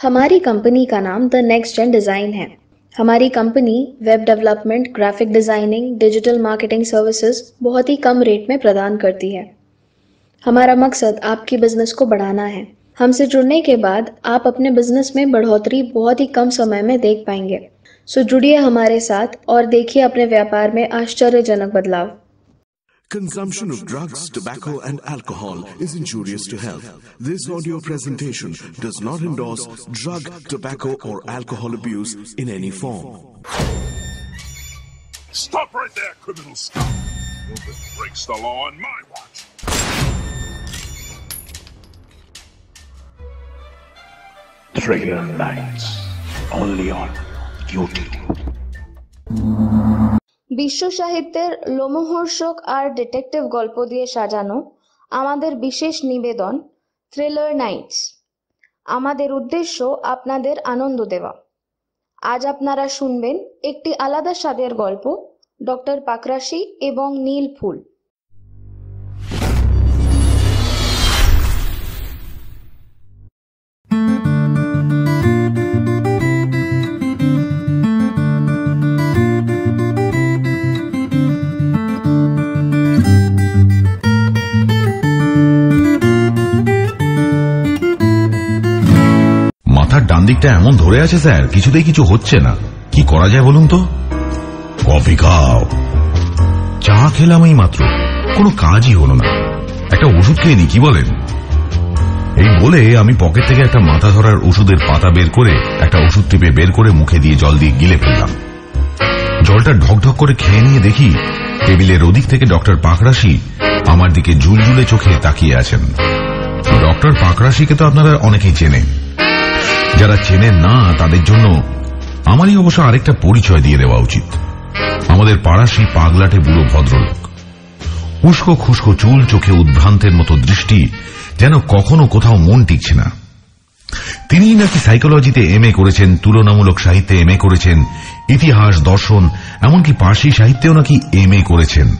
हमारी कंपनी का नाम द नेक्स्ट जेन डिज़ाइन है। हमारी company web development, graphic designing, digital marketing services बहुत ही कम रेट में प्रदान करती है। हमारा मकसद आपकी बिज़नेस को बढ़ाना है। हमसे जुड़ने के बाद आप अपने बिज़नेस में बढ़ोतरी बहुत ही कम समय में देख पाएँगे। सो जुड़िए हमारे साथ और देखिए अपने व्यापार में आश्चर्यजनक बदलाव। Consumption of drugs, tobacco, and alcohol is injurious to health. This audio presentation does not endorse drug, tobacco, or alcohol abuse in any form. Stop right there, criminal scum! Movement breaks the law on my watch. Trigger Nights. Only on YouTube. বিশ্ব সাহিত্যের লোমহর্ষক আর detective গল্প দিয়ে সাজানো আমাদের বিশেষ নিবেদন thriller Knights আমাদের উদ্দেশ্য আপনাদের আনন্দ দেওয়া। আজ আপনারা শুনবেন একটি আলাদা স্বাদের গল্প, ডক্টর পাকরাশি এবং নীল ফুল। দিকটা এমন ধরে আছে, স্যার, কিছুতেই কিছু হচ্ছে না। কি করা যায় বলুন তো? কফি খাও। চা খেলাম এই মাত্র। কোনো কাজই হলো না। একটা ওষুধ খেয়ে নি কি বলেন? এই বলে আমি পকেট থেকে একটা মাথা ধরার ওষুধের পাতা বের করে একটা ওষুধ টিপে বের করে মুখে দিয়ে জল দিয়ে গিলে ফেললাম। জলটা ঢকঢক করে খেয়ে নিয়ে দেখি টেবিলের ওদিক থেকে ডক্টর পাকরাশি আমার দিকে ঝুলঝুলে চোখে তাকিয়ে আছেন। ডক্টর পাকরাশিকে তো আপনারা অনেকেই চেনেন। যারা চেনেন না তাদের জন্য আমারই অবশ্য আরেকটা পরিচয় দিয়ে দেওয়া উচিত। আমাদের পাড়া সেই পাগলাটে বুড়ো ভদ্রলোক। উস্কো খুস্কো চুল চোখে উদ্ভ্রান্তের মতো দৃষ্টি যেন কখনো কোথাও মন টিকছে না। তিনি নাকি সাইকোলজিতে এম করেছেন, তুলনামূলক সাহিত্যে এম করেছেন, ইতিহাস, দর্শন, এমনকি পার্সি সাহিত্যেও নাকি এম করেছেন।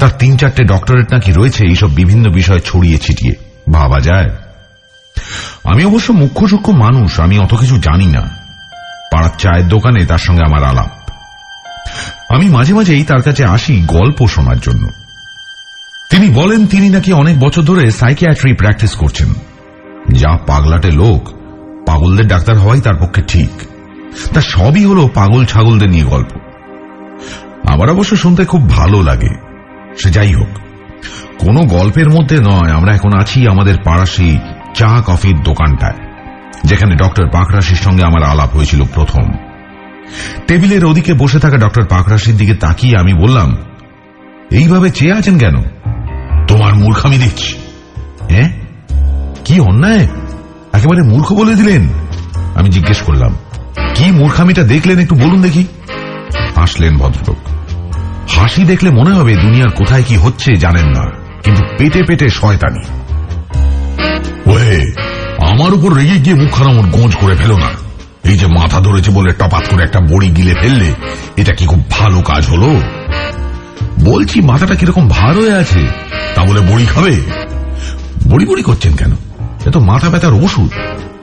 তার তিন চারটে ডক্টরেট নাকি রয়েছে, এইসব বিভিন্ন বিষয় ছড়িয়ে ছিটিয়ে। ভাবা যায়। আমি অবশ্য মুখ্য সূক্ষ্ম মানুষ, আমি অত কিছু জানি না। পাড়ার চায়ের দোকানে তার সঙ্গে আমার আলাপ। আমি মাঝে মাঝেই তার কাছে আসি গল্প শোনার জন্য। তিনি বলেন, তিনি নাকি অনেক বছর ধরে সাইকিয়াট্রি প্র্যাকটিস করছেন। যা পাগলাটে লোক, পাগলদের ডাক্তার হওয়াই তার পক্ষে ঠিক। তা সবই হলো পাগল ছাগলদের নিয়ে গল্প। আমার অবশ্য শুনতে খুব ভালো লাগে। সে যাই হোক, কোনো গল্পের মধ্যে নয়, আমরা এখন আছি আমাদের পাড়াশি চা কফির দোকানটায়, যেখানে ডক্টর পাকরাশির সঙ্গে আমার আলাপ হয়েছিল প্রথম। টেবিলের ওদিকে বসে থাকা ডক্টর পাকরাশির দিকে তাকিয়ে আমি বললাম, এইভাবে চেয়ে আছেন কেন? তোমার মূর্খামি দেখছি। হ্যাঁ? কি অন্যায়? একেবারে মূর্খ বলে দিলেন? আমি জিজ্ঞেস করলাম, কি মূর্খামিটা দেখলেন একটু বলুন দেখি? হাসলেন ভদ্রলোক। হাসি দেখলে মনে হবে দুনিয়ার কোথায় কি হচ্ছে জানেন না, কিন্তু পেটে পেটে শয়তানি। আমার উপর রেগে গিয়ে মুখখানা ওর গোঁজ করে ফেলো না। এই যে মাথা ধরেছে বলে টপাত করে একটা বড়ি গিলে ফেললে, এটা কি খুব ভালো কাজ হলো? বলছি, মাথাটা কীরকম ভার হয়ে আছে? তা বলে বড়ি খাবে? বড়ি বড়ি করছেন কেন? এ তো মাথা ব্যথার ওষুধ।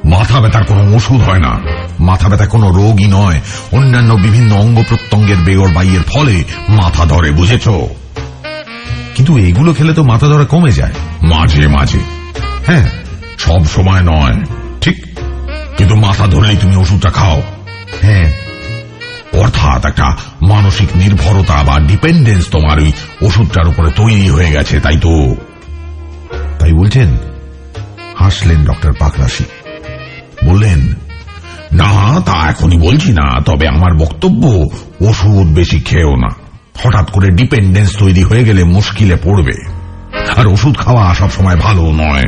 মাথা ব্যথার কোনো ওষুধ হয় না। মাথা ব্যথা কোনো রোগই নয়। অন্যান্য বিভিন্ন অঙ্গ প্রত্যঙ্গের বেগর বাইয়ের ফলে মাথা ধরে, বুঝেছ? কিন্তু এগুলো খেলে তো মাথা ধরা কমে যায়। মাঝে মাঝে। হ্যাঁ সব সময় নয়। ঠিক? কিন্তু মাথা ধরলেই তুমি ওষুধটা খাও। হ্যাঁ। অর্থাৎ একটা মানসিক নির্ভরতা বা ডিপেন্ডেন্স তোমার ওই ওষুধটার উপরে তৈরি হয়ে গেছে, তাই তো? তাই বলছেন? হাসলেন ডক্টর পাকরাশি। বললেন, না, তা এখনই বলছি না, তবে আমার বক্তব্য ওষুধ বেশি খেয়েও না। হঠাৎ করে ডিপেন্ডেন্স তৈরি হয়ে গেলে মুশকিলে পড়বে। আর ওষুধ খাওয়া সব সময় ভালো নয়।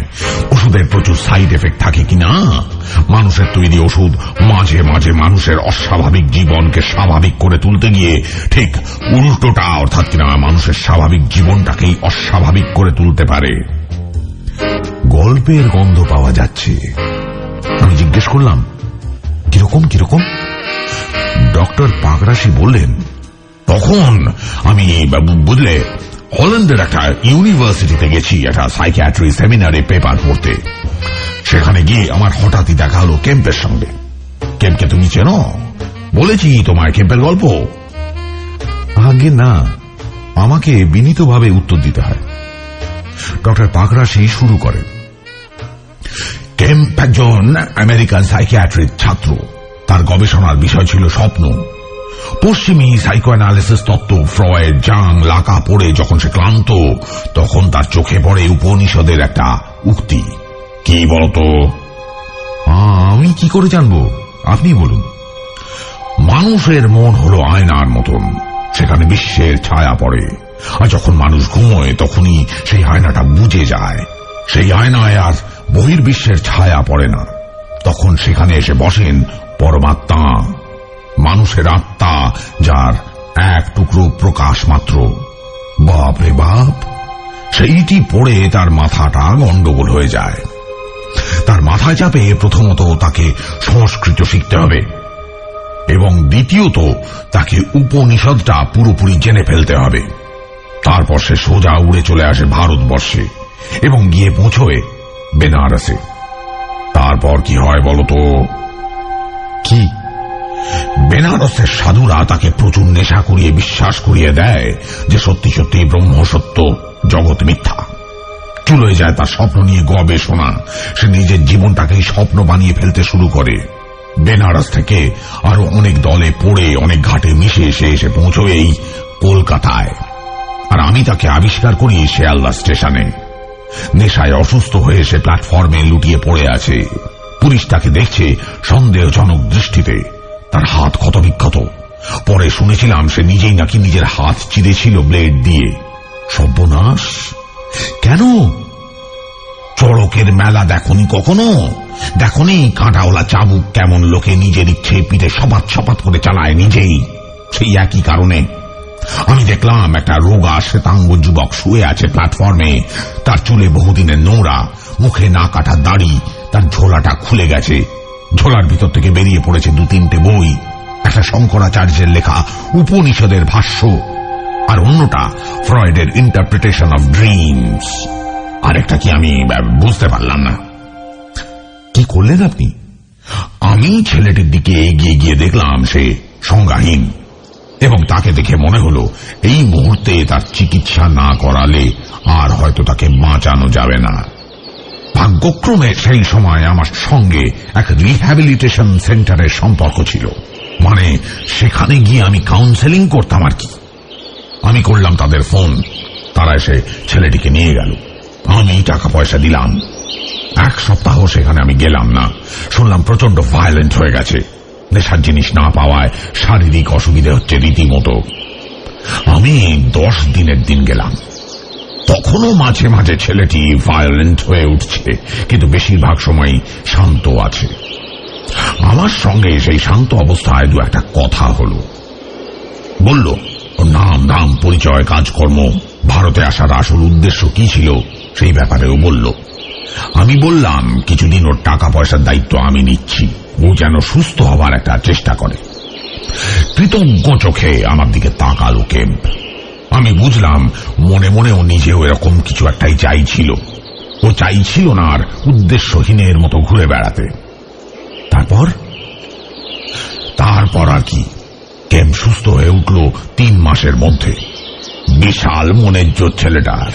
ওষুধের প্রচুর সাইড এফেক্ট থাকে কিনা? মানুষের তৈরি ওষুধ মাঝে মাঝে মানুষের অস্বাভাবিক জীবনকে স্বাভাবিক করে তুলতে গিয়ে ঠিক উল্টোটা অর্থাৎ কিনা মানুষের স্বাভাবিক জীবনটাকেই অস্বাভাবিক করে তুলতে পারে। গল্পের গন্ধ পাওয়া যাচ্ছে। আমি জিজ্ঞেস করলাম, কীরকম কীরকম? ডক্টর পাকরাশি বললেন, তখন আমি, বুঝলে হল্যান্ডের একটা ইউনিভার্সিটিতে গেছি, একটা সাইকিয়াট্রি সেমিনারে পেপার পড়তে। সেখানে গিয়ে আমার হঠাৎই দেখা হলো কেম্পের সঙ্গে। কেম্পকে তুমি চেনো? বলেছি তোমার কেম্পের গল্প। আগে না, আমাকে বিনীতভাবে উত্তর দিতে হয়। ডক্টর পাকরাশি শুরু করেন। কেম্প একজন আমেরিকান সাইকিয়াট্রির ছাত্র। তার গবেষণার বিষয় ছিল স্বপ্ন। পশ্চিমী সাইকোঅ্যানালিসিস তত্ত্ব ফ্রয়েড জাং লাকা পড়ে যখন সে ক্লান্ত, তখন তার চোখে পড়ে উপনিষদের একটা উক্তি। কি বলতো? আমি কি করে জানব? আপনি বলুন। মানুষের মন হলো আয়নার মতন, সেখানে বিশ্বের ছায়া পড়ে। আর যখন মানুষ ঘুমোয়, তখনই সেই আয়নাটা বুঝে যায়। সেই আয়নায় আর বহির্বিশ্বের ছায়া পড়ে না। তখন সেখানে এসে বসেন পরমাত্মা। মানুষের আত্মা, যার এক টুকরো প্রকাশ মাত্র। বাপ রে বাপ, সেইটি পড়ে তার মাথাটা গন্ডগোল হয়ে যায়। তার মাথায় চাপে প্রথমত তাকে সংস্কৃত শিখতে হবে এবং দ্বিতীয়ত তাকে উপনিষদটা পুরোপুরি জেনে ফেলতে হবে। তারপর সে সোজা উড়ে চলে আসে ভারতবর্ষে এবং গিয়ে পৌঁছয় বেনারসে। তারপর কি হয় বলতো কি? বেনারসের সাধুরা তাকে প্রচুর নেশা করিয়ে বিশ্বাস করিয়ে দেয় যে সত্যি সত্যি ব্রহ্ম সত্য, জগৎ মিথ্যা। চলে যায় তার স্বপ্ন নিয়ে গবেষণা। সে নিজের জীবনটাকেই স্বপ্ন বানিয়ে ফেলতে শুরু করে। বেনারস থেকে আরও অনেক দলে পড়ে, অনেক ঘাটে মিশে এসে এসে পৌঁছয় এই কলকাতায়। আর আমি তাকে আবিষ্কার করি শিয়ালদা স্টেশনে। নেশায় অসুস্থ হয়ে সে প্ল্যাটফর্মে লুটিয়ে পড়ে আছে। পুলিশ তাকে দেখছে সন্দেহজনক দৃষ্টিতে। তার হাত ক্ষত বিক্ষত পরে শুনেছিলাম সে নিজেই নাকি নিজের হাত চিরেছিল ব্লেড দিয়ে। সর্বনাশ? কেন? চড়কের মেলা দেখনি কখনো? দেখনি কাঁটাওলা চাবুক কেমন লোকে নিজের ইচ্ছে পিঠে সপাত সপাত করে চালায় নিজেই। সেই একই কারণে। আমি দেখলাম একটা রোগা শ্বেতাঙ্গ যুবক শুয়ে আছে প্ল্যাটফর্মে তার চুলে বহুদিনের নোংরা, মুখে না কাটা দাড়ি, তার ঝোলাটা খুলে গেছে। ঝোলার ভিতর থেকে বেরিয়ে পড়েছে দু তিনটে বই, একটা শঙ্করাচার্যের লেখা, উপনিষদের ভাষ্য, আর অন্যটা ফ্রয়েডের ইন্টারপ্রিটেশন অফ ড্রিমস আরেকটা কি আমি বুঝতে পারলাম না। কি করলেন আপনি? আমি ছেলেটির দিকে এগিয়ে গিয়ে দেখলাম সে সংজ্ঞাহীন, এবং তাকে দেখে মনে হলো, এই মুহূর্তে তার চিকিৎসা না করালে আর হয়তো তাকে বাঁচানো যাবে না। ভাগ্যক্রমে সেই সময় আমার সঙ্গে এক রিহ্যাবিলিটেশন সেন্টারের সম্পর্ক ছিল। মানে সেখানে গিয়ে আমি কাউন্সেলিং করতাম আর কি। আমি করলাম তাদের ফোন তারা এসে ছেলেটিকে নিয়ে গেল। আমি টাকা পয়সা দিলাম। এক সপ্তাহ সেখানে আমি গেলাম না। শুনলাম প্রচণ্ড ভায়োলেন্ট হয়ে গেছে। নেশার জিনিস না পাওয়ায় শারীরিক অসুবিধে হচ্ছে রীতিমতো। আমি দশ দিনের দিন গেলাম। তখনও মাঝে মাঝে ছেলেটি ভায়োলেন্ট হয়ে উঠছে, কিন্তু বেশিরভাগ সময় শান্ত আছে। আমার সঙ্গে সেই শান্ত অবস্থায় দু একটা কথা হল। বলল ওর নাম দাম পরিচয়, কাজকর্ম, ভারতে আসার আসল উদ্দেশ্য কি ছিল? সেই ব্যাপারেও বলল, আমি বললাম, কিছুদিন ওর টাকা পয়সার দায়িত্ব আমি নিচ্ছি। ও যেন সুস্থ হবার একটা চেষ্টা করে। কৃতজ্ঞ চোখে আমার দিকে তাকালো কেম্প। আমি বুঝলাম, মনে মনে ও নিজেও এরকম কিছু একটাই চাইছিল। ও চাইছিল না আর উদ্দেশ্যহীনের মতো ঘুরে বেড়াতে। তারপর? তারপর আর কি। কেম সুস্থ হয়ে উঠল তিন মাসের মধ্যে। বিশাল মনের জোর ছেলেটার।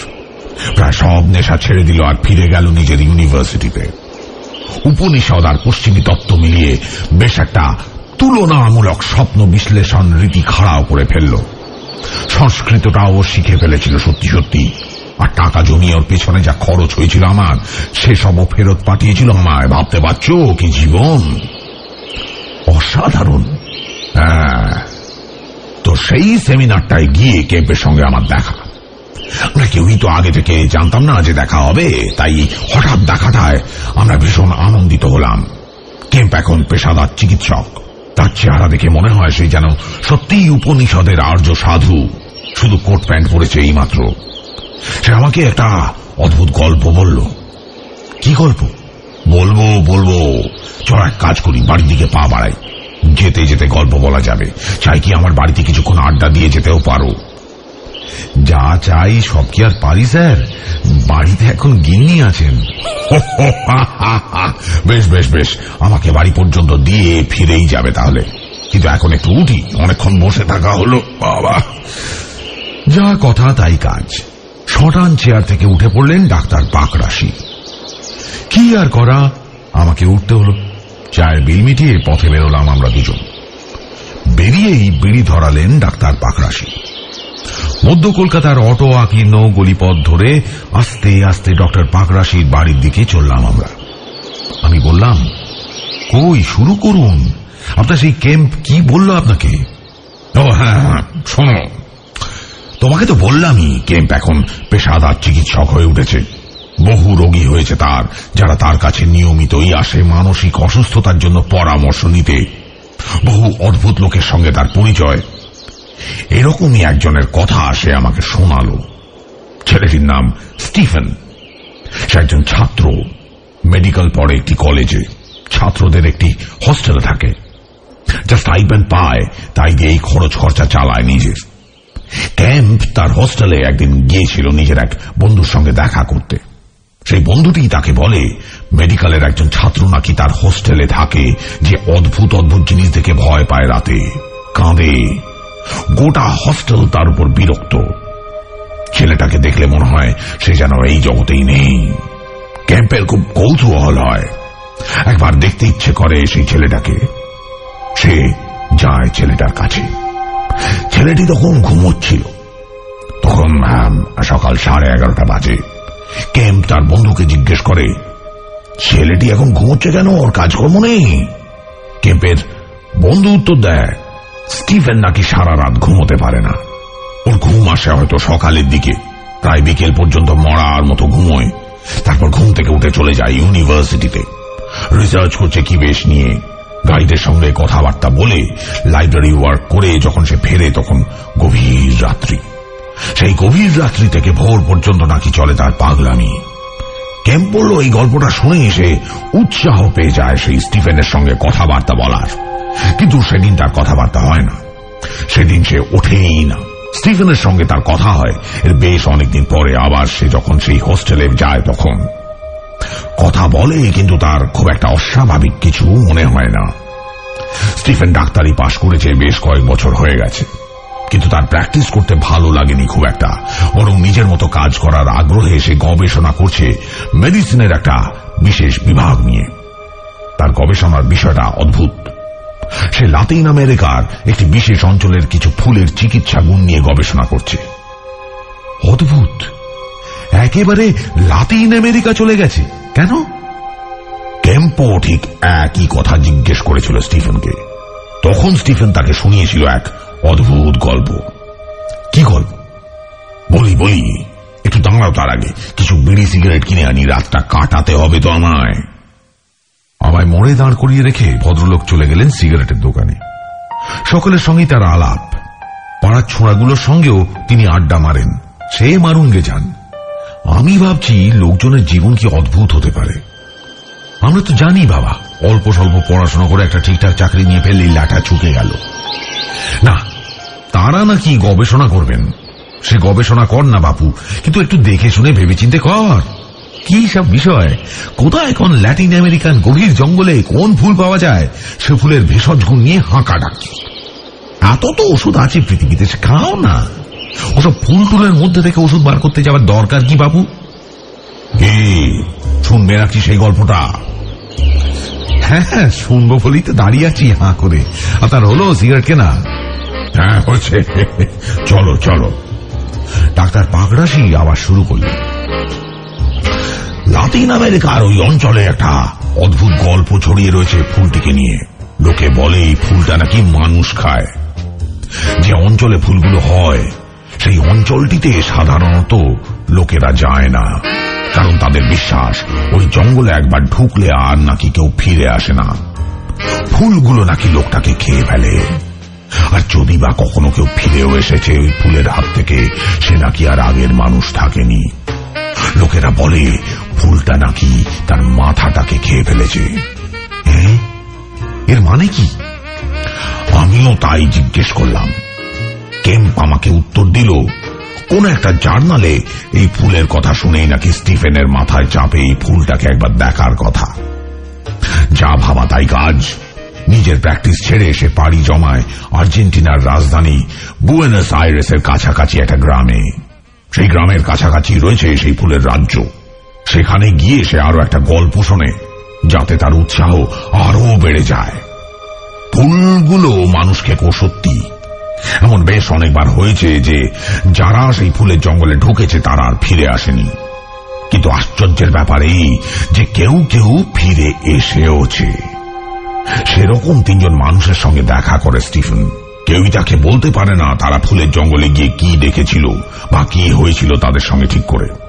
প্রায় সব নেশা ছেড়ে দিল আর ফিরে গেল নিজের ইউনিভার্সিটিতে। উপনিষদ আর পশ্চিমী তত্ত্ব মিলিয়ে বেশ একটা তুলনামূলক স্বপ্ন বিশ্লেষণ রীতি খাড়াও করে ফেলল। সংস্কৃতটাও শিখে ফেলেছিল সত্যি সত্যি। আর টাকা জমিয়ে ওর পেছনে যা খরচ হয়েছিল আমার, সেসবও ফেরত পাঠিয়েছিল আমায়। ভাবতে পারছ কি জীবন? অসাধারণ। হ্যাঁ তো সেই সেমিনারটায় গিয়ে কেম্পের সঙ্গে আমার দেখা। আমরা কেউই তো আগে থেকে জানতাম না যে দেখা হবে, তাই হঠাৎ দেখাটায় আমরা ভীষণ আনন্দিত হলাম। কেম্প এখন পেশাদার চিকিৎসক। তার চেহারা দেখে মনে হয় সে যেন সত্যিই উপনিষদের আর্য সাধু। শুধু কোট প্যান্ট পরেছে এই মাত্র সে আমাকে একটা অদ্ভুত গল্প বলল। কি গল্প? বলব বলব। চল এক কাজ করি, বাড়ির দিকে পা বাড়াই। যেতে যেতে গল্প বলা যাবে। চাই কি আমার বাড়িতে কিছুক্ষণ আড্ডা দিয়ে যেতেও পারো। যা চাই সব কি আর পারি, স্যার? বাড়িতে এখন গিন্নি আছেন। বেশ বেশ বেশ। আমাকে বাড়ি পর্যন্ত দিয়ে ফিরেই যাবে তাহলে। কিন্তু এখন একটু উঠি, অনেকক্ষণ বসে থাকা হলো, বাবা। যা কথা, তাই কাজ। শটান চেয়ার থেকে উঠে পড়লেন ডাক্তার পাকরাশি। কি আর করা? আমাকে উঠতে হলো। চায়ের বিল মিটিয়ে পথে বেরোলাম আমরা দুজন। বেরিয়েই বিড়ি ধরালেন ডাক্তার পাকরাশি। মধ্য কলকাতার অটো আকীর্ণ গলিপথ ধরে আস্তে আস্তে ডক্টর পাকরাশির বাড়ির দিকে চললাম আমরা। আমি বললাম, কই, শুরু করুন। আপনার সেই ক্যাম্প কি বলল আপনাকে? ও হ্যাঁ হ্যাঁ শোনো। তোমাকে তো বললামই, ক্যাম্প এখন পেশাদার চিকিৎসক হয়ে উঠেছে। বহু রোগী হয়েছে তার, যারা তার কাছে নিয়মিতই আসে মানসিক অসুস্থতার জন্য পরামর্শ নিতে। বহু অদ্ভুত লোকের সঙ্গে তার পরিচয়। এরকমই একজনের কথা সে আমাকে শোনালো। ছেলেটির নাম স্টিফেন। সে একজন ছাত্র। মেডিকেল পড়ে একটি কলেজে। ছাত্রদের একটি হস্টেলে থাকে। যা স্টাইপেন্ড পায়, তাই দিয়ে এই খরচ খরচা চালায় নিজের ক্যাম্প তার হোস্টেলে একদিন গিয়েছিল নিজের এক বন্ধুর সঙ্গে দেখা করতে। সেই বন্ধুটি তাকে বলে, মেডিকেলের একজন ছাত্র নাকি তার হোস্টেলে থাকে, যে অদ্ভুত অদ্ভুত জিনিস দেখে ভয় পায় রাতে। কাঁদে। গোটা হস্টেল তার উপর বিরক্ত। ছেলেটাকে দেখলে মনে হয় সে যেন এই জগতেই নেই। ক্যাম্পের খুব কৌতূহল হয়। একবার দেখতে ইচ্ছে করে সেই ছেলেটাকে। সে যায় ছেলেটার কাছে। ছেলেটি তখন ঘুমোচ্ছিল। তখন সকাল সাড়ে এগারোটা বাজে। ক্যাম্প তার বন্ধুকে জিজ্ঞেস করে, ছেলেটি এখন ঘুমোচ্ছে কেন? ওর কাজকর্ম নেই? ক্যাম্পের বন্ধু উত্তর দেয় স্টিফেন নাকি সারা রাত ঘুমোতে পারে না? ওর ঘুম আসে হয়তো সকালের দিকে। প্রায় বিকেল পর্যন্ত মরার মতো ঘুমোয়। তারপর ঘুম থেকে উঠে চলে যায় ইউনিভার্সিটিতে। রিসার্চ করছে কি বেশ নিয়ে। গাইডের সঙ্গে কথাবার্তা বলে লাইব্রেরি ওয়ার্ক করে যখন সে ফেরে তখন গভীর রাত্রি। সেই গভীর রাত্রি থেকে ভোর পর্যন্ত নাকি চলে তার পাগলামি। ক্যাম্প বলল এই গল্পটা শুনে এসে উৎসাহ পেয়ে যায় সেই স্টিফেনের সঙ্গে কথাবার্তা বলার। কিন্তু সেদিন তার কথাবার্তা হয় না। সেদিন সে ওঠেই না। স্টিফেনের সঙ্গে তার কথা হয়। এর বেশ অনেকদিন পরে আবার সে যখন সেই হোস্টেলে যায় তখন। কথা বলে, কিন্তু তার খুব একটা অস্বাভাবিক কিছু মনে হয় না। স্টিফেন ডাক্তারি পাশ করেছে বেশ কয়েক বছর হয়ে গেছে। কিন্তু তার প্র্যাকটিস করতে ভালো লাগেনি খুব একটা। বরং নিজের মতো কাজ করার আগ্রহে সে গবেষণা করছে মেডিসিনের একটা বিশেষ বিভাগ নিয়ে। তার গবেষণার বিষয়টা অদ্ভুত। সে লাতিন আমেরিকার একটি বিশেষ অঞ্চলের কিছু ফুলের চিকিৎসা গুণ নিয়ে গবেষণা করছে। অদ্ভুত! একেবারে লাতিন আমেরিকা চলে গেছে। কেন? ক্যাম্পো ঠিক একই কথা জিজ্ঞেস করেছিল স্টিফেনকে। তখন স্টিফেন তাকে শুনিয়েছিল এক অদ্ভুত গল্প। কি গল্প? বলি বলি, একটু দাঁড়াও তার আগে। কিছু বিড়ি সিগারেট কিনে আনি, রাতটা কাটাতে হবে তো আমায়। আমায় মোড়ে দাঁড় করিয়ে রেখে ভদ্রলোক চলে গেলেন সিগারেটের দোকানে। সকলের সঙ্গেই তার আলাপ। পাড়ার ছোঁড়াগুলোর সঙ্গেও তিনি আড্ডা মারেন। সে মারুঙ্গে যান। আমি ভাবছি লোকজনের জীবন কি অদ্ভুত হতে পারে। আমরা তো জানি বাবা, অল্প স্বল্প পড়াশোনা করে একটা ঠিকঠাক চাকরি নিয়ে ফেললেই লাঠা ছুকে গেল। না, তারা নাকি গবেষণা করবেন। সে গবেষণা কর না বাপু, কিন্তু একটু দেখে শুনে ভেবেচিন্তে কর। কি সব বিষয়? কোথায় কোন ল্যাটিন আমেরিকান গভীর জঙ্গলে কোন ফুল পাওয়া যায়? সে ফুলের ভেষজ গুণ নিয়ে হাঁকা ডাকি। এত তো ওষুধ আছে পৃথিবীতে, সে খাও না। ওসব ফুল টুলের মধ্যে থেকে ওষুধ বার করতে যাওয়ার দরকার কি, বাবু? এ শুনবে নাকি সেই গল্পটা? হ্যাঁ হ্যাঁ শুনব বলেই তো দাঁড়িয়ে আছি হাঁ করে। আপনার হলো সিগারেট কেনা। হ্যাঁ হচ্ছে। চলো চলো। ডাক্তার পাকড়াশি আবার শুরু করলেন লাতিন আমেরিকার ওই অঞ্চলে একটা অদ্ভুত গল্প ছড়িয়ে রয়েছে ফুলটিকে নিয়ে। লোকে বলে এই ফুলটা নাকি মানুষ খায়। যে অঞ্চলে ফুলগুলো হয়, সেই অঞ্চলটিতে সাধারণত লোকেরা যায় না। কারণ তাদের বিশ্বাস, ওই জঙ্গলে একবার ঢুকলে আর নাকি কেউ ফিরে আসে না। ফুলগুলো নাকি লোকটাকে খেয়ে ফেলে। আর যদি বা কখনো কেউ ফিরেও এসেছে ওই ফুলের হাত থেকে, সে নাকি আর আগের মানুষ থাকেনি। লোকেরা বলে ফুলটা নাকি তার মাথাটাকে খেয়ে ফেলেছে? এর মানে কি? আমিও তাই জিজ্ঞেস করলাম। কেম্প আমাকে উত্তর দিল, কোন একটা জার্নালে এই ফুলের কথা শুনেই নাকি স্টিফেনের মাথায় চাপে এই ফুলটাকে একবার দেখার কথা। যা ভাবা তাই কাজ। নিজের প্র্যাকটিস ছেড়ে এসে পাড়ি জমায় আর্জেন্টিনার রাজধানী বুয়েনাস আইরেসের কাছাকাছি একটা গ্রামে। সেই গ্রামের কাছাকাছি রয়েছে সেই ফুলের রাজ্য। সেখানে গিয়ে সে আরও একটা গল্প শোনে, যাতে তার উৎসাহ আরও বেড়ে যায়। ফুলগুলো মানুষকে সত্যি। এমন বেশ অনেকবার হয়েছে যে, যারা সেই ফুলের জঙ্গলে ঢুকেছে তারা আর ফিরে আসেনি। কিন্তু আশ্চর্যের ব্যাপার এই যে, কেউ কেউ ফিরে এসেওছে। সেরকম তিনজন মানুষের সঙ্গে দেখা করে স্টিফেন। কেউই তাকে বলতে পারে না তারা ফুলের জঙ্গলে গিয়ে কি দেখেছিল বা কি হয়েছিল তাদের সঙ্গে ঠিক করে।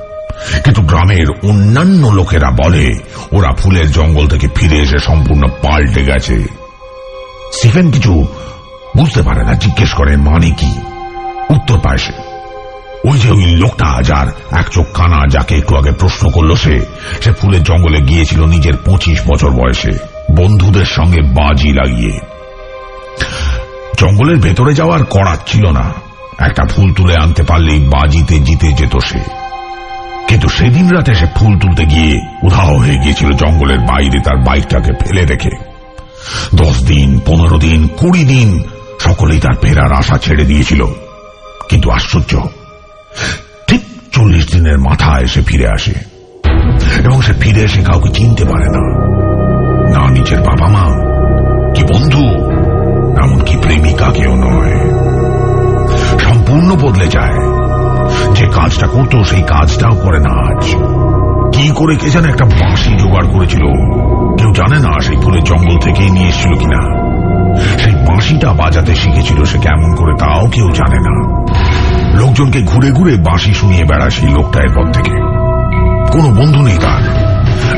কিন্তু গ্রামের অন্যান্য লোকেরা বলে, ওরা ফুলের জঙ্গল থেকে ফিরে এসে সম্পূর্ণ পাল্টে গেছে। স্টিফেন কিছু বুঝতে পারে না, জিজ্ঞেস করে মানে কি? উত্তর পায় সে, ওই যে ওই লোকটা যার এক চোখ কানা যাকে একটু আগে প্রশ্ন করল সে সে ফুলের জঙ্গলে গিয়েছিল নিজের পঁচিশ বছর বয়সে, বন্ধুদের সঙ্গে বাজি লাগিয়ে। জঙ্গলের ভেতরে যাওয়ার করাত ছিল না, একটা ফুল তুলে আনতে পারলেই বাজিতে জিতে যেত সে। কিন্তু সেদিন রাতে সে ফুল তুলতে গিয়ে উধাও হয়ে গিয়েছিল জঙ্গলের বাইরে তার বাইকটাকে ফেলে রেখে। দশ দিন, পনেরো দিন, কুড়ি দিন সকলেই তার ফেরার আশা ছেড়ে দিয়েছিল। কিন্তু আশ্চর্য, ঠিক চল্লিশ দিনের মাথায় সে ফিরে আসে। এবং সে ফিরে এসে কাউকে চিনতে পারে না। না করে কে যেন একটা বাঁশি জোগাড় করেছিল। কেউ জানে না সেই ফুলের জঙ্গল থেকেই নিয়ে এসেছিল কিনা। সেই বাঁশিটা বাজাতে শিখেছিল সে কেমন করে, তাও কেউ জানে না। লোকজনকে ঘুরে ঘুরে বাঁশি শুনিয়ে বেড়ায় সেই লোকটা এরপর থেকে। কোনো বন্ধু নেই তার।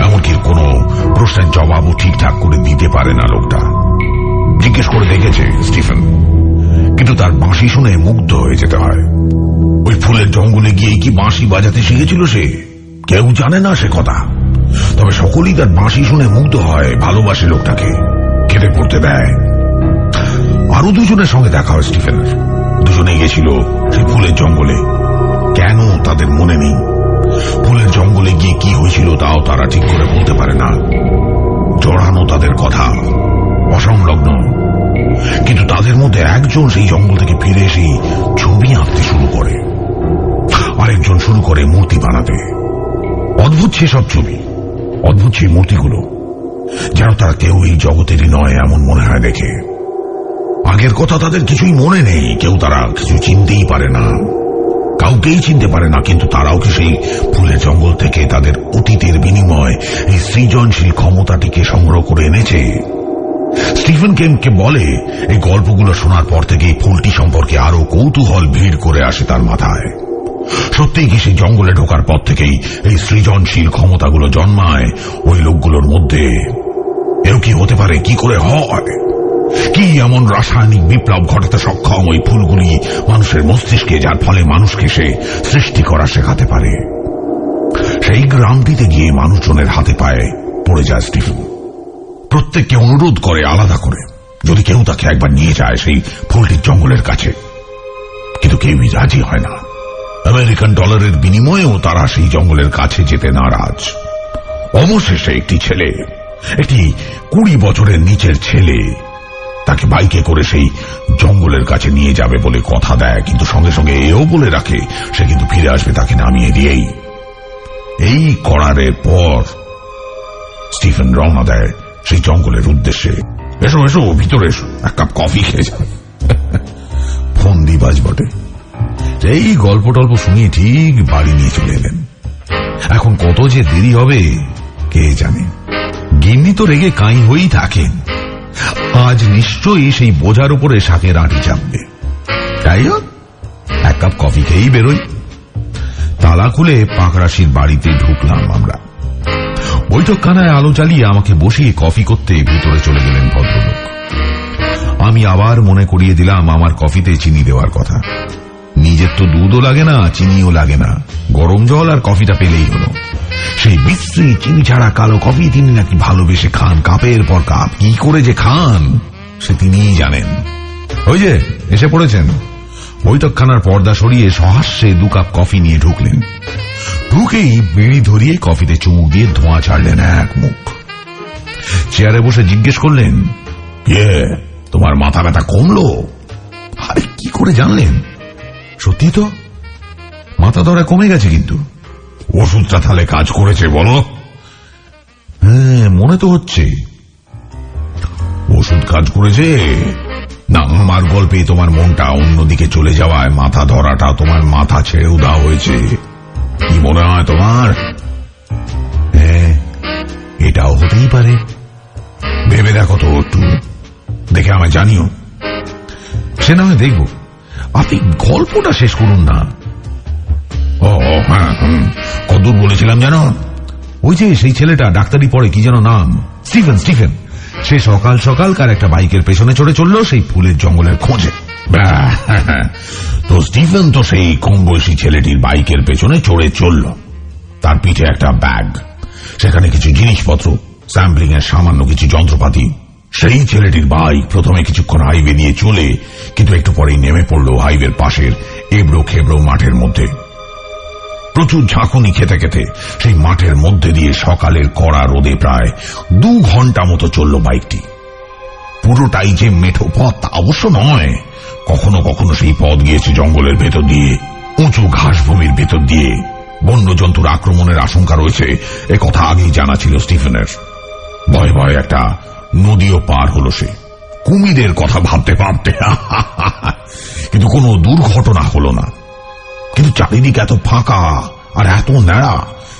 এমনকি কোনো প্রশ্নের জবাবও ঠিকঠাক করে দিতে পারে না লোকটা। জিজ্ঞেস করে দেখেছে স্টিফেন। কিন্তু তার বাঁশি শুনে মুগ্ধ হয়ে যেতে হয়। ওই ফুলের জঙ্গলে গিয়ে কি বাঁশি বাজাতে শিখেছিল সে? কেউ জানে না সে কথা। তবে সকলেই তার বাঁশি শুনে মুগ্ধ হয় ভালোবাসে লোকটাকে খেতে পড়তে দেয়। আরও দুজনের সঙ্গে দেখা হয় স্টিফেনের। দুজনে গেছিল সেই ফুলের জঙ্গলে। কেন তাদের মনে নেই? ফুলের জঙ্গলে গিয়ে কি হয়েছিল তাও তারা ঠিক করে বলতে পারে না। জড়ানো তাদের কথা, অসংলগ্ন। কিন্তু তাদের মধ্যে একজন সেই জঙ্গল থেকে ফিরে এসে ছবি আঁকতে শুরু করে। আরেকজন শুরু করে মূর্তি বানাতে। অদ্ভুত সব ছবি, অদ্ভুত সেই মূর্তিগুলো, যেন তারা কেউ এই জগতেরই নয় এমন মনে হয় দেখে। আগের কথা তাদের কিছুই মনে নেই, কেউ তারা কিছু চিনতেই পারে না। কাউকেই চিনতে পারে না, কিন্তু তারাও কি সেই ফুলের জঙ্গল থেকে তাদের অতীতের বিনিময় এই সৃজনশীল ক্ষমতাটিকে সংগ্রহ করে এনেছে? স্টিফেন কেমকে বলে, এই গল্পগুলো শোনার পর থেকে এই ফুলটি সম্পর্কে আরও কৌতূহল ভিড় করে আসে তার মাথায়। সত্যিই কি সেই জঙ্গলে ঢোকার পর থেকেই এই সৃজনশীল ক্ষমতাগুলো জন্মায় ওই লোকগুলোর মধ্যে? এও কি হতে পারে? কি করে হয়? কি এমন রাসায়নিক বিপ্লব ঘটাতে সক্ষম ওই ফুলগুলি মানুষের মস্তিষ্কে, যার ফলে মানুষকে সে সৃষ্টি করা শেখাতে পারে? সেই গ্রামটিতে গিয়ে মানুষজনের হাতে পায়ে পড়ে যায় স্টিফেন। প্রত্যেককে অনুরোধ করে, আলাদা করে। যদি কেউ তাকে একবার নিয়ে যায় সেই ফুলটির জঙ্গলের কাছে। কিন্তু কেউই রাজি হয় না। আমেরিকান ডলারের বিনিময়েও তারা সেই জঙ্গলের কাছে যেতে নারাজ। অবশেষে একটি ছেলে, একটি কুড়ি বছরের নিচের ছেলে, তাকে বাইকে করে সেই জঙ্গলের কাছে নিয়ে যাবে বলে কথা দেয়, কিন্তু সঙ্গে সঙ্গে এও বলে রাখে, সে কিন্তু ফিরে আসবে তাকে নামিয়ে দিয়েই। এই করারের পর স্টিফেন রওনা দেয় সেই জঙ্গলের উদ্দেশ্যে। এসো এসো, ভিতরে এসো, এক কাপ কফি খেয়ে যাবে। ফোন দিবাজ বটে। এই গল্প টল্প শুনিয়ে ঠিক বাড়ি নিয়ে চলে এলেন। এখন কত যে দেরি হবে, কে জানে? গিন্নি তো রেগে কাই হয়েই থাকেন। আজ নিশ্চয়ই সেই বোঝার উপরে শাকের আঁটি চাপবে। তাই এক কাপ কফি খেয়েই বেরোই। তালা খুলে পাকরাশির বাড়িতে ঢুকলাম আমরা। বৈঠকখানায় আলো জ্বালিয়ে আমাকে বসিয়ে কফি করতে ভিতরে চলে গেলেন ভদ্রলোক। আমি আবার মনে করিয়ে দিলাম আমার কফিতে চিনি দেওয়ার কথা। নিজের তো দুধও লাগে না, চিনিও লাগে না। গরম জল আর কফিটা পেলেই হলো। সেই বিশ্রী চিনি ছাড়া কালো কফি তিনি নাকি ভালোবেসে খান, কাপের পর কাপ। কি করে যে খান, সে তিনিই জানেন। ওই যে, এসে পড়েছেন। বৈঠকখানার পর্দা সরিয়ে সহাস্যে দু কাপ কফি নিয়ে ঢুকলেন। ঢুকেই বিড়ি ধরিয়ে কফিতে চুমুক দিয়ে ধোঁয়া ছাড়লেন এক মুখ। চেয়ারে বসে জিজ্ঞেস করলেন, কে? তোমার মাথা ব্যথা কমলো? আরে, কি করে জানলেন? সত্যি তো? মাথা ধরা কমে গেছে কিন্তু। ওষুধটা তাহলে কাজ করেছে, বলো। হ্যাঁ মনে তো হচ্ছে। ওষুধ কাজ করেছে। না, আমার গল্পে তোমার মনটা অন্যদিকে চলে যাওয়ায় মাথা ধরাটা তোমার মাথা ছেড়েও দেওয়া হয়েছে। কি মনে হয় তোমার? হ্যাঁ এটাও হতেই পারে। ভেবে দেখো তো একটু। দেখে আমায় জানিও। সে না হয় দেখব। আপনি গল্পটা শেষ করুন না। ও হ্যাঁ হুম। কদ্দূর বলেছিলাম জানো ওই যে সেই ছেলেটা ডাক্তারি পড়ে কি যেন নাম? Stephen Stephen. সে সকাল সকাল কার একটা বাইকের পেছনে চড়ে চলল সেই ফুলের জঙ্গলের খোঁজে। ব্যাহ, তো স্টিফেন তো সেই কম বয়সী ছেলেটির বাইকের পেছনে চড়ে চলল। তার পিঠে একটা ব্যাগ। সেখানে কিছু জিনিসপত্র স্যাম্পলিং এর সামান্য কিছু যন্ত্রপাতি। সেই ছেলেটির বাইক প্রথমে কিছুক্ষণ হাইওয়ে দিয়ে চলে, কিন্তু একটু পরেই নেমে পড়ল হাইওয়ের পাশের এবড়ো খেবড়ো মাঠের মধ্যে। প্রচুর ঝাঁকুনি খেতে খেতে সেই মাঠের মধ্যে দিয়ে সকালের কড়া রোদে প্রায় দু ঘণ্টা মতো চলল বাইকটি। পুরোটাই যে মেঠো পথ অবশ্য নয়। কখনো কখনো সেই পথ গিয়েছে জঙ্গলের ভেতর দিয়ে, উঁচু ঘাসভূমির ভেতর দিয়ে। বন্যজন্তুর আক্রমণের আশঙ্কা রয়েছে কথা আগেই জানা ছিল স্টিফেনের। ভয়ে ভয়ে একটা নদীও পার হলো সে। কুমিদের কথা ভাবতে ভাবতে। কিন্তু কোনো দুর্ঘটনা হলো না। কিন্তু চারিদিক এত ফাঁকা আর এত ন্যাড়া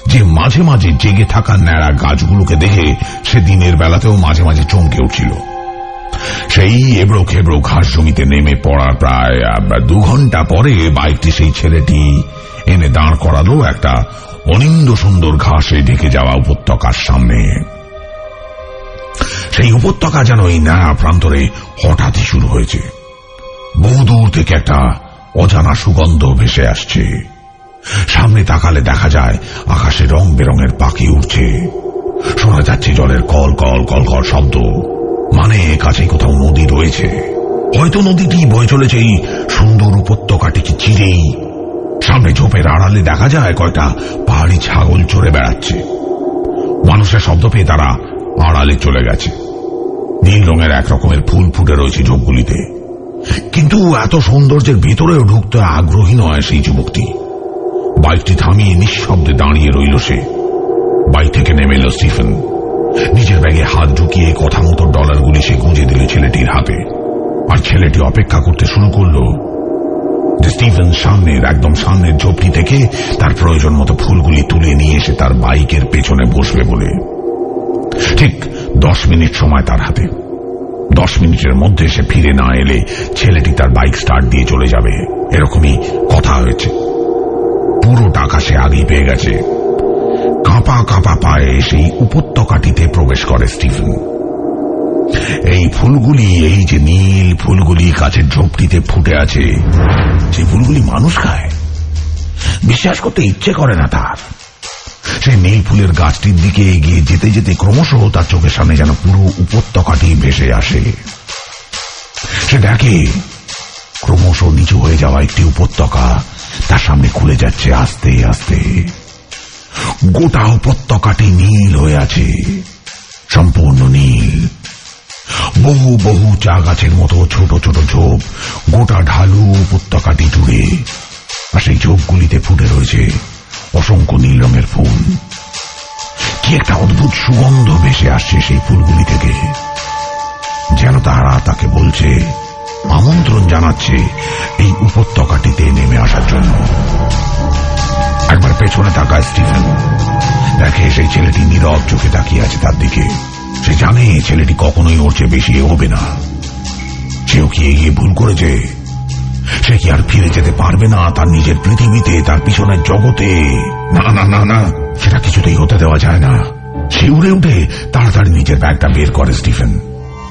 যে মাঝে মাঝে জেগে থাকা ন্যাড়া গাছগুলোকে দেখে সে দিনের বেলাতেও মাঝে মাঝে চমকে উঠছিল। সেই এবড়ো খেবড়ো ঘাস জমিতে নেমে পড়ার প্রায় দু ঘণ্টা পরে বাইকটি সেই ছেলেটি এনে দাঁড় করালো একটা অনিন্দ সুন্দর ঘাসে ঢেকে যাওয়া উপত্যকার সামনে। সেই উপত্যকা যেন এই ন্যাড়া প্রান্তরে হঠাৎই শুরু হয়েছে। বহুদূর থেকে একটা অজানা সুগন্ধ ভেসে আসছে। সামনে তাকালে দেখা যায় আকাশে রং বেরঙের পাখি উঠছে শোনা যাচ্ছে জলের কল কল কল কল শব্দ। মানে কাছে কোথাও নদী রয়েছে। হয়তো নদীটি বয়ে চলেছে এই সুন্দর উপত্যকাটিকে চিরেই সামনে ঝোপের আড়ালে দেখা যায় কয়টা পাহাড়ি ছাগল চড়ে বেড়াচ্ছে। মানুষের শব্দ পেয়ে তারা আড়ালে চলে গেছে। নীল রঙের এক রকমের ফুল ফুটে রয়েছে ঝোপগুলিতে কিন্তু এত সৌন্দর্যের ভেতরেও ঢুকতে আগ্রহী নয় সেই যুবকটি। বাইকটি থামিয়ে নিঃশব্দে দাঁড়িয়ে রইল সে। বাইক থেকে নেমে এলো স্টিফেন। নিজের ব্যাগে হাত ঢুকিয়ে কথা মতো ডলারগুলি সে গুঁজে দিল ছেলেটির হাতে। আর ছেলেটি অপেক্ষা করতে শুরু করল যে স্টিফেন সামনের, একদম সামনের ঝোপটি থেকে তার প্রয়োজন মতো ফুলগুলি তুলে নিয়ে এসে তার বাইকের পেছনে বসবে বলে। ঠিক দশ মিনিট সময় তার হাতে। দশ মিনিটের মধ্যে সে ফিরে না এলে ছেলেটি তার বাইক স্টার্ট দিয়ে চলে যাবে। এরকমই কথা হয়েছে। পুরো টাকা সে আগেই পেয়ে গেছে। কাঁপা কাঁপা পায়ে সেই উপত্যকাটিতে প্রবেশ করে স্টিফেন। এই ফুলগুলি, এই যে নীল ফুলগুলি কাছের ঝোপটিতে ফুটে আছে সেই ফুলগুলি মানুষ খায়, বিশ্বাস করতে ইচ্ছে করে না তার। সে নেই ফুলের গাছটির দিকে এগিয়ে যেতে যেতে ক্রমশ তার চোখের সামনে যেন পুরো উপত্যকাটি ভেসে আসে। সে দেখে ক্রমশ নিচু হয়ে যাওয়া একটি উপত্যকা তার সামনে খুলে যাচ্ছে আস্তে আস্তে। গোটা উপত্যকাটি নীল হয়ে আছে, সম্পূর্ণ নীল। বহু বহু চা গাছের মতো ছোট ছোট ঝোপ গোটা ঢালু উপত্যকাটি জুড়ে, আর সেই ঝোপগুলিতে ফুটে রয়েছে। অসংখ্য নীল রঙের ফুল। কি একটা অদ্ভুত সুগন্ধ ভেসে আসছে সেই ফুলগুলি থেকে। যেন তারা তাকে বলছে, আমন্ত্রণ জানাচ্ছে এই উপত্যকাটিতে নেমে আসার জন্য। একবার পেছনে তাকায় স্টিফেন। দেখে সেই ছেলেটি নীরব চোখে তাকিয়ে আছে তার দিকে। সে জানে ছেলেটি কখনোই ওর চেয়ে বেশি এগোবে না। সেও কি এগিয়ে ভুল করেছে? সে কি আর ফিরে যেতে পারবে না তার নিজের পৃথিবীতে, তার পিছনের জগতে? না না না না, সেটা কিছুতেই হতে দেওয়া যায় না। সে উড়ে উঠে তাড়াতাড়ি নিজের ব্যাগটা বের করে, স্টিফেন।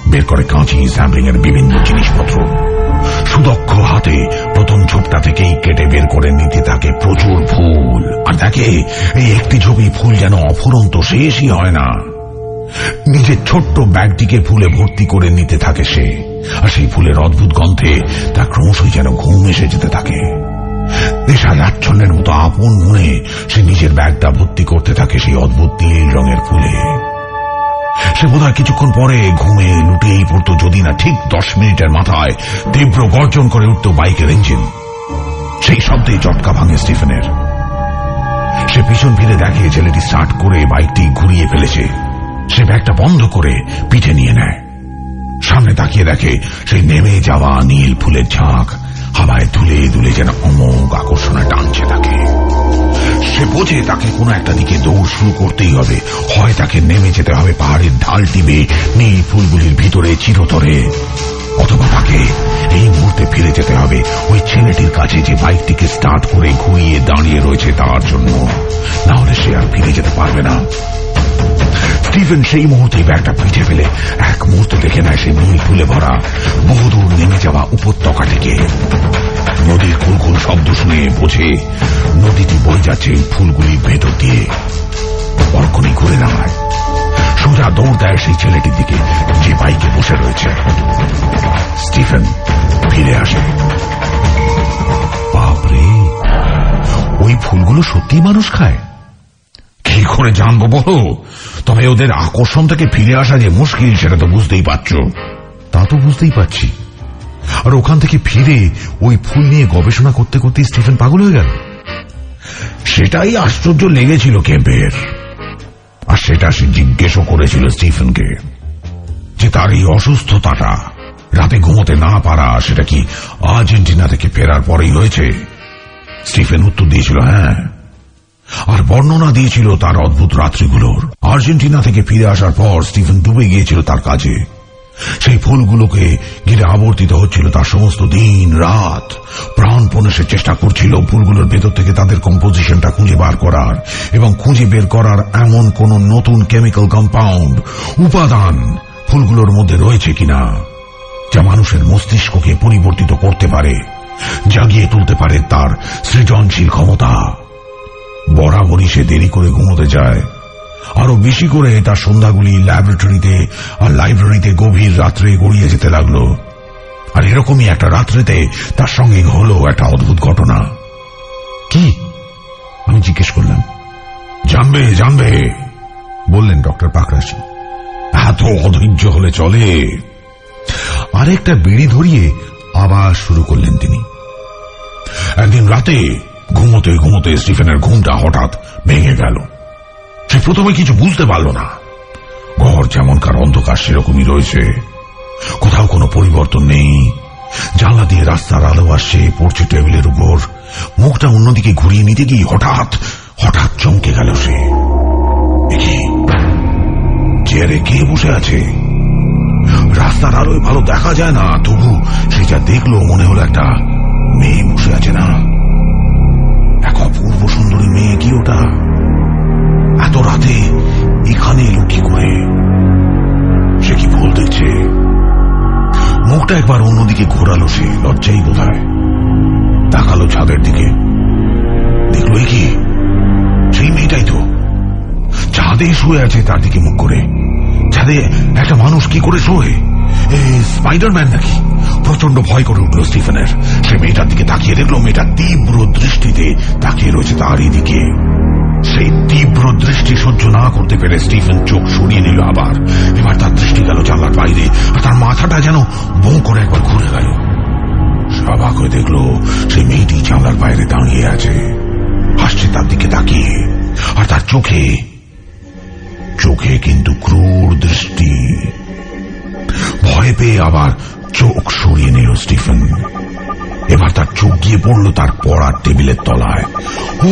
বের করে কাঁচি স্যাম্পলিং এর বিভিন্ন জিনিসপত্র। সুদক্ষ হাতে প্রথম ঝোপটা থেকেই কেটে বের করে নিতে থাকে প্রচুর ফুল। আর দেখে, এই একটি ঝোপি ফুল যেন অফুরন্ত শেষই হয় না। নিজের ছোট্ট ব্যাগটিকে ফুলে ভর্তি করে নিতে থাকে সে। আর সেই ফুলের অদ্ভুত গন্ধে তার ক্রমশই যেন ঘুম এসে যেতে থাকে। নেশালাচ্ছন্নের মতো আপন মনে সে নিজের ব্যাগটা ভর্তি করতে থাকে সেই অদ্ভুত নীল রঙের ফুলে। সে বোধহয় কিছুক্ষণ পরে ঘুমে লুটেই পড়তো যদি না ঠিক দশ মিনিটের মাথায় তীব্র গর্জন করে উঠত বাইকের ইঞ্জিন। সেই শব্দে চটকা ভাঙে স্টিফেনের। সে পিছন ফিরে দেখে ছেলেটি স্টার্ট করে বাইকটি ঘুরিয়ে ফেলেছে। সে ব্যাগটা বন্ধ করে পিঠে নিয়ে নেয়। সামনে তাকিয়ে দেখে সেই নেমে যাওয়া নীল ফুলের ঝাঁক হাওয়ায় দুলে দুলে যেন অমোঘ আকর্ষণে টানছে তাকে। সে বোঝে তাকে কোনো একটা দিকে দৌড় শুরু করতেই হবে। হয় তাকে নেমে যেতে হবে পাহাড়ের ঢাল টিবে নীল ফুলগুলির ভিতরে চিরতরে, অথবা তাকে এই মুহূর্তে ফিরে যেতে হবে ওই ছেলেটির কাছে যে বাইকটিকে স্টার্ট করে ঘুরিয়ে দাঁড়িয়ে রয়েছে তার জন্য। না হলে সে আর ফিরে যেতে পারবে না। স্টিফেন সেই মুহূর্তে ব্যাগটা পিঠে ফেলে এক মুহূর্তে দেখে নেয় সেই নীল ফুলে ভরা, বহুদূর নেমে যাওয়া উপত্যকাটিকে নদীর কুলকুল শব্দ শুনে বোঝে, নদীটি বয়ে যাচ্ছে এই ফুলগুলির ভেতর দিয়ে। পরক্ষণই ঘুরে দাঁড়ায়। সোজা দৌড় দেয় সেই ছেলেটির দিকে, যে বাইকে বসে রয়েছে। স্টিফেন ফিরে আসে। বাপরে, ওই ফুলগুলো সত্যি মানুষ খায়? কি করে জানব বলো? তবে ওদের আকর্ষণ থেকে ফিরে আসা যে মুশকিল, সেটা তো বুঝতেই পারছ। তা তো বুঝতেই পারছি। আর ওখান থেকে ফিরে ওই ফুল নিয়ে গবেষণা করতে করতে স্টিফেন পাগল হয়ে গেল। সেটাই আশ্চর্য লেগেছিল কেম্পের আর সেটা সে জিজ্ঞেসও করেছিল স্টিফেনকে যে তার এই অসুস্থতাটা রাতে ঘুমোতে না পারা, সেটা কি আর্জেন্টিনা থেকে ফেরার পরেই হয়েছে? স্টিফেন উত্তর দিয়েছিল হ্যাঁ। আর বর্ণনা দিয়েছিল তার অদ্ভুত রাত্রিগুলোর। আর্জেন্টিনা থেকে ফিরে আসার পর স্টিফেন ডুবে গিয়েছিল তার কাজে। সেই ফুলগুলোকে ঘিরে আবর্তিত হচ্ছিল তার সমস্ত দিন, রাত। প্রাণপণে সে চেষ্টা করছিল ফুলগুলোর ভেতর থেকে তাদের কম্পোজিশনটা খুঁজে বার করার এবং খুঁজে বের করার এমন কোন নতুন কেমিক্যাল কম্পাউন্ড উপাদান ফুলগুলোর মধ্যে রয়েছে কিনা, যা মানুষের মস্তিষ্ককে পরিবর্তিত করতে পারে, জাগিয়ে তুলতে পারে তার সৃজনশীল ক্ষমতা। বরাবরই সে দেরি করে ঘুমোতে যায়। আরও বেশি করে তার সন্ধ্যাগুলি ল্যাবরেটরিতে আর লাইব্রেরিতে গভীর রাত্রে গড়িয়ে যেতে লাগল। আর এরকমই একটা রাত্রেতে তার সঙ্গে হলো একটা অদ্ভুত ঘটনা। কি? আমি জিজ্ঞেস করলাম। জানবে জানবে বললেন ডক্টর পাকরাশি এত অধৈর্য হলে চলে। আরেকটা বিড়ি ধরিয়ে আবার শুরু করলেন তিনি। একদিন রাতে ঘুমোতে ঘুমোতে স্টিফেনের ঘুমটা হঠাৎ ভেঙে গেল। সে প্রথমে কিছু বুঝতে পারল না। ঘর যেমনকার অন্ধকার, সেরকমই রয়েছে। কোথাও কোনো পরিবর্তন নেই। জানলা দিয়ে রাস্তার আলো আসছে, পড়ছে টেবিলের উপর। মুখটা অন্যদিকে ঘুরিয়ে নিতে গিয়ে হঠাৎ হঠাৎ চমকে গেল সে। চেয়ারে কে বসে আছে? রাস্তার আলোয় ভালো দেখা যায় না, তবু সে যা দেখল মনে হলো একটা মেয়ে বসে আছে না। অপূর্ব সুন্দরী মেয়ে কি ওটা এত রাতে এখানে এলো কি করে? সে কি ভুল দেখছে? মুখটা একবার অন্যদিকে ঘোরালো সে, লজ্জাই বোধ হয় তাকালো ছাদের দিকে। দেখল কি? সেই মেয়েটাই তো। ছাদে শুয়ে আছে তার দিকে মুখ করে। ছাদে একটা মানুষ কি করে শোয়? স্পাইডারম্যান নাকি? প্রচণ্ড ভয় করে উঠল স্টিফেনের। সে মেয়েটার দিকে তাকিয়ে দেখল, মেয়েটা তীব্র দৃষ্টিতে তাকিয়ে রয়েছে তারই দিকে সেই তীব্র দৃষ্টি সহ্য না করতে পেরে স্টিফেন চোখ সরিয়ে নিল আবার। এবার তার দৃষ্টি গেল জানলার বাইরে, আর তার মাথাটা যেন বউ করে একবার ঘুরে গেল। সবাক হয়ে দেখল, সেই মেয়েটি জানলার বাইরে দাঁড়িয়ে আছে। হাসছে তার দিকে তাকিয়ে, আর তার চোখে চোখে কিন্তু ক্রূর দৃষ্টি। ভয় পেয়ে আবার চোখ সরিয়ে নিল স্টিফেন। এবার তার চোখ গিয়ে পড়ল তার পড়ার টেবিলের তলায়।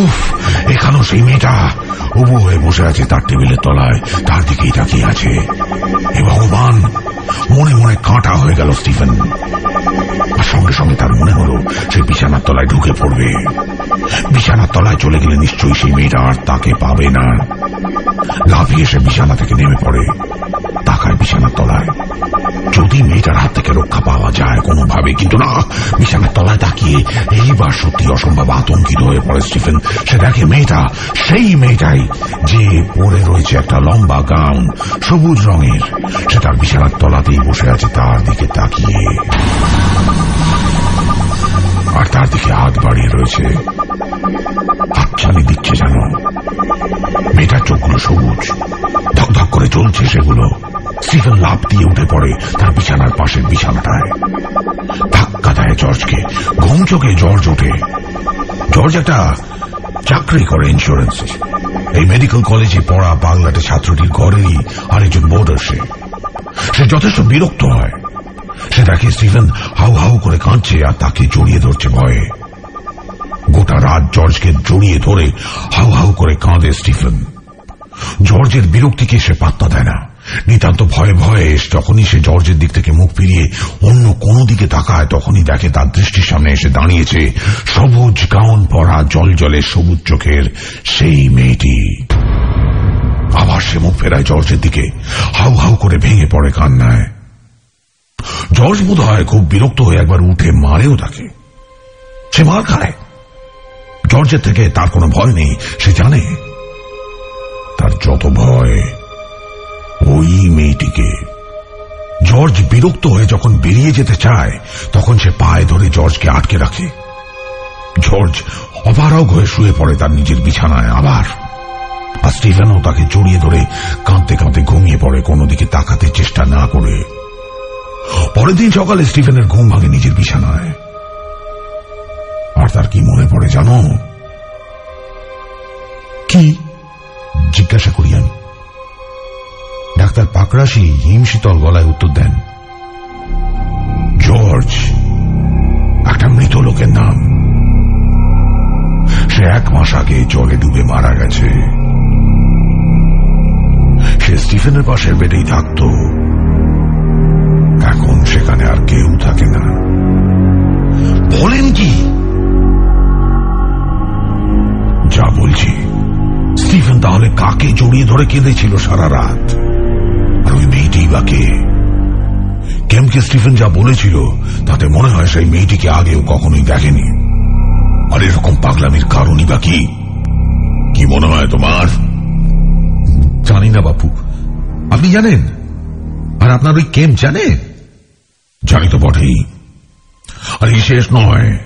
উফ এখানেও সেই মেয়েটা। উবু হয়ে বসে আছে তার টেবিলের তলায়, তার দিকেই তাকিয়ে আছে। এ ভগবান, মনে মনে কাঁটা হয়ে গেল স্টিফেন। আর সঙ্গে সঙ্গে তার মনে হলো সে বিছানার তলায় ঢুকে পড়বে। বিছানার তলায় চলে গেলে নিশ্চয়ই সেই মেয়েটা আর তাকে পাবে না। লাফিয়ে সে বিছানা থেকে নেমে পড়ে। তাকায় বিছানার তলায়। যদি মেয়েটার হাত থেকে রক্ষা পাওয়া যায় কোনোভাবে, কিন্তু না, বিছানার তলায় তাকিয়ে এইবার সত্যি অসম্ভব আতঙ্কিত হয়ে পড়ে স্টিফেন। সে দেখে মেয়েটা, সেই মেয়েটাই যে পরে রয়েছে একটা লম্বা গাউন, সবুজ রঙের। সে তার বিছানার তলাতেই বসে আছে, তার দিকে তাকিয়ে। আর তার দিকে হাত বাড়িয়ে রয়েছে। হাতছানি দিচ্ছে যেন। মেয়েটার চোখগুলো সবুজ। ধক ধক করে চলছে সেগুলো। স্টিফেন লাভ দিয়ে উঠে পড়ে তার বিছানার পাশের বিছানাটায়। ধাক্কা দেয় জর্জকে। ঘুম চোখে জর্জ ওঠে। জর্জ একটা চাকরি করে ইন্স্যুরেন্স এই মেডিকেল কলেজে পড়া বাংলাটে ছাত্রটির ঘরেরই আরেকজন বোর্ডার সে। সে যথেষ্ট বিরক্ত হয়। সে দেখে স্টিফেন হাউ হাউ করে কাঁদছে আর তাকে জড়িয়ে ধরছে ভয়ে। গোটা রাত জর্জকে জড়িয়ে ধরে হাউ হাউ করে কাঁদে স্টিফেন। জর্জের বিরক্তিকে সে পাত্তা দেয় না। নিতান্ত ভয়ে ভয়ে যখনই সে জর্জের দিক থেকে মুখ ফিরিয়ে অন্য কোনো দিকে তাকায়, তখনই দেখে তার দৃষ্টির সামনে এসে দাঁড়িয়েছে সবুজ গাউন পরা জল জলে সবুজ চোখের সেই মেয়েটি। আবার সে মুখ ফেরায় জর্জের দিকে, হাউ হাউ করে ভেঙে পড়ে কান্নায়। জর্জ বোধ হয় খুব বিরক্ত হয়ে একবার উঠে মারেও তাকে। সে মার খায়। জর্জের থেকে তার কোনো ভয় নেই, সে জানে তার যত ভয় ওই মেয়েটিকে। জর্জ বিরক্ত হয়ে যখন বেরিয়ে যেতে চায়, তখন সে পায়ে ধরে জর্জকে আটকে রাখে। জর্জ অপারগ হয়ে শুয়ে পড়ে তার নিজের বিছানায় আবার। আর স্টিফেনও তাকে জড়িয়ে ধরে কাঁদতে কাঁদতে ঘুমিয়ে পড়ে কোনো দিকে তাকাতে চেষ্টা না করে। পরের দিন সকালে স্টিফেনের ঘুম ভাঙে নিজের বিছানায়। আর তার কি মনে পড়ে জানো? কি? জিজ্ঞাসা করি আমি। ডাক্তার পাকরাশি হিমশীতল গলায় উত্তর দেন, জর্জ, একটা মৃত লোকের নাম। সে এক মাস আগে জলে ডুবে মারা গেছে। সে স্টিফেনের পাশের বেডেই থাকত। এখন সেখানে আর কেউ থাকে না। বলেন কি? যা বলছি, স্টিফেন তাহলে কাকে জড়িয়ে ধরে কেঁদেছিল সারা রাত? ওই মেয়েটি কেমকে স্টিফেন যা বলেছিল, তাতে মনে হয় সেই মেয়েটিকে আগেও কখনোই দেখেনি। আর এরকম পাগলামির কারণই বা কি মনে হয় তোমার? জানি না বাপু। আপনি জানেন? আর আপনার ওই কেম জানে? জানি তো বটেই। আর এই শেষ নয়।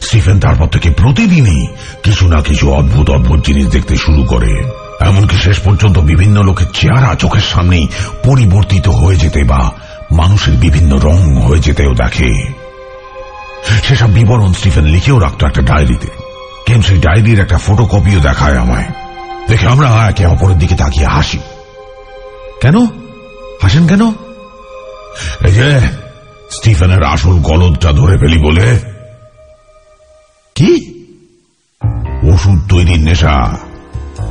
স্টিফেন তারপর থেকে প্রতিদিনই কিছু না কিছু অদ্ভুত অদ্ভুত জিনিস দেখতে শুরু করে। এমনকি শেষ পর্যন্ত বিভিন্ন লোকের চেহারা চোখের সামনেই পরিবর্তিত হয়ে যেতে বা মানুষের বিভিন্ন রং হয়ে যেতেও দেখে। সেসব বিবরণ স্টিফেন লিখেও রাখতো একটা ডায়েরিতে। কেম সেই ডায়েরির একটা ফটোকপিও দেখায় আমায়। দেখে আমরা একে অপরের দিকে তাকিয়ে হাসি। কেন? হাসেন কেন? এই যে, স্টিফেনের আসল গলদটা ধরে ফেলি বলে। কি? ওষুধ তৈরির নেশা।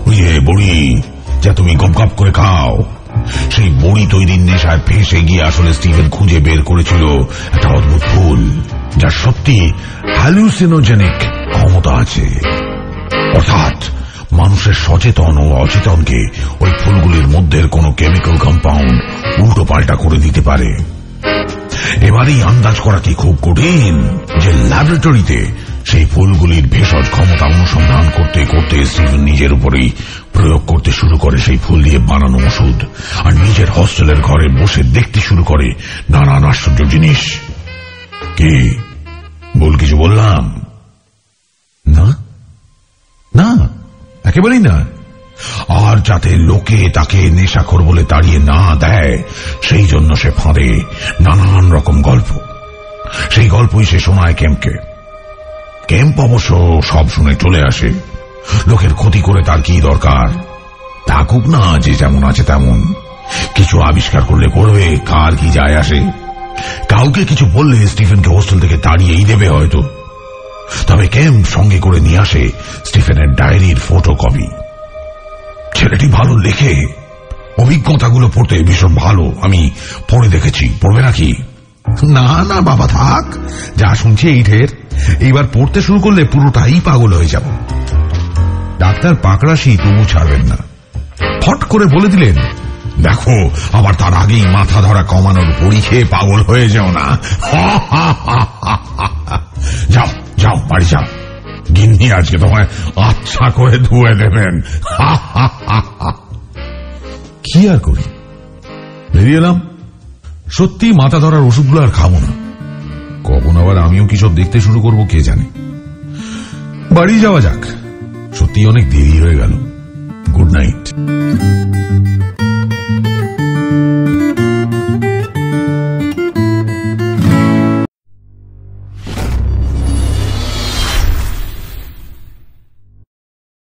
ওই যে বড়ি যা তুমি গপ করে খাও। সেই বড়ি তৈরির নেশায় ফেসে গিয়ে আসলে স্টিফেন খুঁজে বের করেছিল একটা অদ্ভুত ফুল, যার সত্যি হ্যালুসিনোজেনিক ক্ষমতা আছে। অর্থাৎ মানুষের সচেতন ও অচেতনকে ওই ফুলগুলির মধ্যে কোনো কেমিক্যাল কম্পাউন্ড উল্টো পাল্টা করে দিতে পারে। এবারেই আন্দাজ করা কি খুব কঠিন যে ল্যাবরেটরিতে সেই ফুলগুলির ভেষজ ক্ষমতা অনুসন্ধান করতে করতে স্টিভেন নিজের উপরেই প্রয়োগ করতে শুরু করে সেই ফুল দিয়ে বানানো ওষুধ। আর নিজের হস্টেলের ঘরে বসে দেখতে শুরু করে নানান আশ্চর্য জিনিস। কি? ভুল কিছু বললাম? না। না, একেবারেই না। আর যাতে লোকে তাকে নেশাখোর বলে তাড়িয়ে না দেয়, সেই জন্য সে ফাঁদে নানান রকম গল্প। সেই গল্পই সে শোনায় ক্যাম্পকে ক্যাম্প অবশ্য সব শুনে চলে আসে। লোকের ক্ষতি করে তার কি দরকার? থাকুক না যে যেমন আছে তেমন। কিছু আবিষ্কার করলে করবে, কার কি যায় আসে। কাউকে কিছু বললে স্টিফেনকে হোস্টেল থেকে তাড়িয়েই দেবে হয়তো। তবে ক্যাম্প সঙ্গে করে নিয়ে আসে স্টিফেনের ডায়েরির ফটো কপি ছেলেটি ভালো লেখে। অভিজ্ঞতাগুলো পড়তে ভীষণ ভালো। আমি পড়ে দেখেছি। পড়বে নাকি? না না, বাবা, থাক। যা শুনছি এই ঢের। এইবার পড়তে শুরু করলে পুরোটাই পাগল হয়ে যাব। ডাক্তার পাকড়াশি তবু ছাড়বেন না। ফট করে বলে দিলেন, দেখো, আবার তার আগেই মাথা ধরা কমানোর খেয়ে পাগল হয়ে যাও না। যাও যাও, বাড়ি যাও। গিন্নি আজকে তোমায় আচ্ছা করে ধুয়ে দেবেন। কি আর করি? বেরিয়ে এলাম। সত্যি মাথা ধরার ওষুধগুলো আর খাব না। কখন আবার আমিও কি সব দেখতে শুরু করব কে জানে। বাড়ি যাওয়া যাক। সত্যি অনেক দেরি হয়ে গেল। Good night.